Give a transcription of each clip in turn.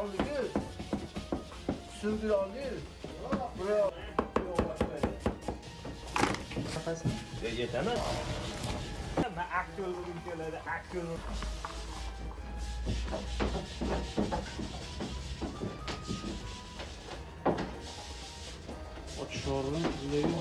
Aldı Sürdür aldı. Buraya. Yeteme. Ben aktör ülkelerde aktör. Açıyorum. Neyim?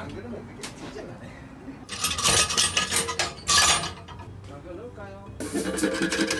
안 그러면 그게 진짜 나네. 이거 넣을까요? 안녕하세요.